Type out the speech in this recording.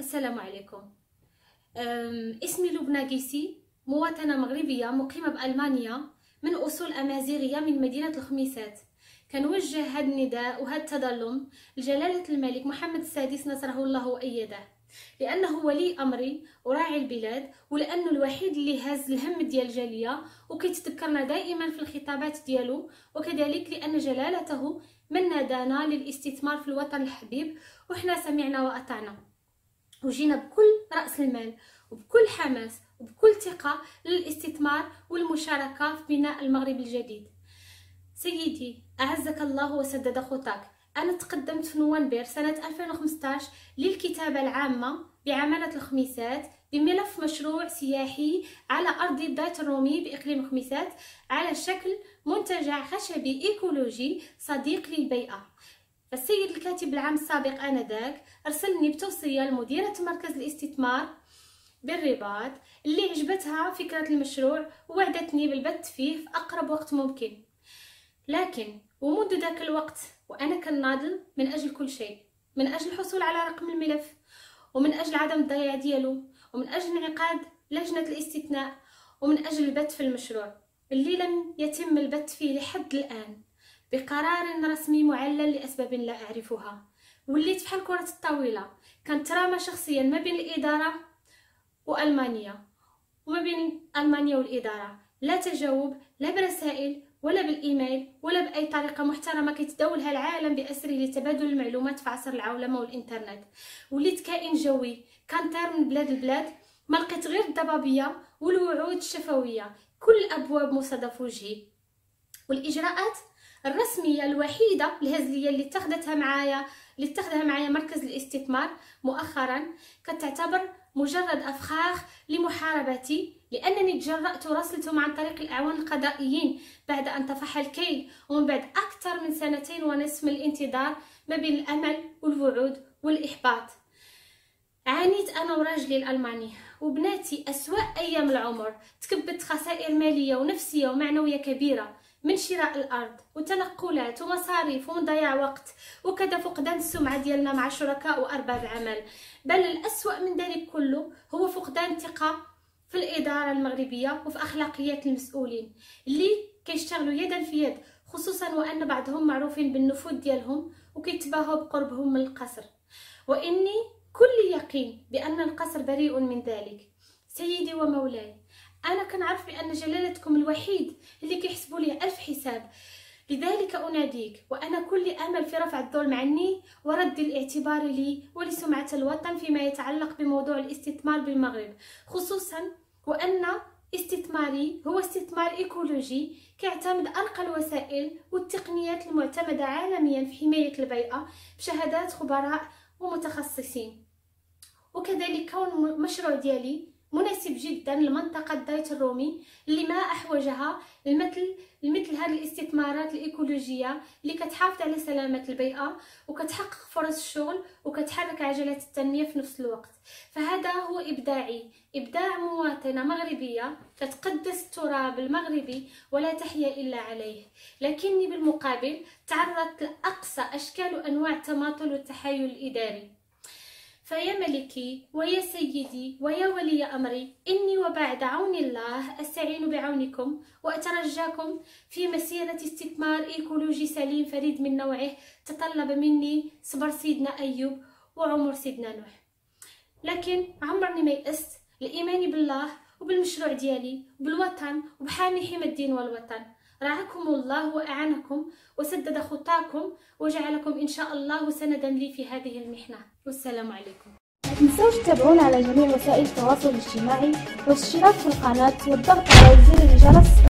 السلام عليكم. اسمي لبنى قيسي مواطنة مغربية مقيمة بألمانيا من أصول أمازيغية من مدينة الخميسات. كنوجه هذا النداء وهذا التظلم لجلالة الملك محمد السادس نصره الله وأيده. لأنه ولي أمري وراعي البلاد ولأنه الوحيد اللي هز الهم ديال الجالية وكيتذكرنا دائما في الخطابات ديالو وكذلك لأن جلالته من نادانا للاستثمار في الوطن الحبيب وحنا سمعنا وأطعنا. وجينا بكل رأس المال وبكل حماس وبكل ثقة للاستثمار والمشاركة في بناء المغرب الجديد. سيدي أعزك الله وسدد خطاك. أنا تقدمت في نوفمبر سنة 2015 للكتابة العامة بعمالة الخميسات بملف مشروع سياحي على أرض بيت الرومي بإقليم الخميسات على شكل منتجع خشبي إيكولوجي صديق للبيئة. فالسيد الكاتب العام السابق آنذاك أرسلني بتوصية لمديرة مركز الاستثمار بالرباط اللي عجبتها فكرة المشروع ووعدتني بالبث فيه في أقرب وقت ممكن. لكن ومنذ ذاك الوقت وأنا كناضل من أجل كل شيء من أجل الحصول على رقم الملف ومن أجل عدم الضياع ديالو ومن أجل انعقاد لجنة الاستثناء ومن أجل البث في المشروع. اللي لم يتم البث فيه لحد الآن بقرار رسمي معلل لأسباب لا أعرفها. وليت بحال كرة الطاولة كانت تراما شخصيا ما بين الإدارة وألمانيا وما بين ألمانيا والإدارة. لا تجاوب لا برسائل ولا بالإيميل ولا بأي طريقة محترمة كيتداولها العالم بأسره لتبادل المعلومات في عصر العولمة والإنترنت. وليت كائن جوي كنطير من بلاد البلاد ما لقيت غير الضبابية والوعود الشفوية. كل ابواب مصادف وجهي. والإجراءات الرسمية الوحيدة الهزلية اللي اتخذتها معايا اللي اتخذها معايا مركز الاستثمار مؤخرا كتعتبر مجرد أفخاخ لمحاربتي. لأنني تجرأت وراسلتهم عن طريق الأعوان القضائيين بعد أن طفح الكيل ومن بعد أكثر من سنتين ونصف من الانتظار ما بين الأمل والوعود والإحباط. عانيت أنا وراجلي الألماني وبناتي أسوأ أيام العمر تكبت خسائر مالية ونفسية ومعنوية كبيرة من شراء الأرض وتنقلات ومصاريف ومضيع وقت وكذا فقدان السمعة ديالنا مع شركاء وأرباب عمل. بل الأسوأ من ذلك كله هو فقدان ثقة في الإدارة المغربية وفي أخلاقيات المسؤولين اللي كيشتغلوا يدا في يد خصوصا وأن بعضهم معروفين بالنفوذ ديالهم وكيتباهوا بقربهم من القصر. وإني كل يقين بأن القصر بريء من ذلك. سيدي ومولاي أنا كنعرف بأن جلالتكم الوحيد اللي كيحسبوا لي ألف حساب. لذلك أناديك وأنا كل أمل في رفع الظلم عني ورد الاعتبار لي ولسمعة الوطن فيما يتعلق بموضوع الاستثمار بالمغرب خصوصا وأن استثماري هو استثمار إيكولوجي كيعتمد أرقى الوسائل والتقنيات المعتمدة عالميا في حماية البيئة بشهادات خبراء ومتخصصين. وكذلك كون مشروع ديالي مناسب جدا لمنطقة دايت الرومي اللي ما أحوجها لمثل لمثل هذه الاستثمارات الإيكولوجية اللي كتحافظ على سلامة البيئة وكتحقق فرص الشغل وكتحرك عجلة التنمية في نفس الوقت. فهذا هو إبداعي. إبداع مواطنة مغربية تتقدس التراب المغربي ولا تحيا إلا عليه. لكني بالمقابل تعرضت لأقصى أشكال وأنواع التماطل والتحايل الإداري. فيا ملكي ويا سيدي ويا ولي أمري إني وبعد عون الله أستعين بعونكم وأترجاكم في مسيرة استثمار إيكولوجي سليم فريد من نوعه تطلب مني صبر سيدنا أيوب وعمر سيدنا نوح. لكن عمرني ما يأست الإيمان بالله وبالمشروع ديالي وبالوطن وبحامي حمى الدين والوطن. رعاكم الله وأعانكم وسدد خطاكم وجعلكم إن شاء الله سندا لي في هذه المحنة. والسلام عليكم. لا تنسوش تتابعونا على جميع وسائل التواصل الاجتماعي والاشتراك في القناة والضغط على زر الجرس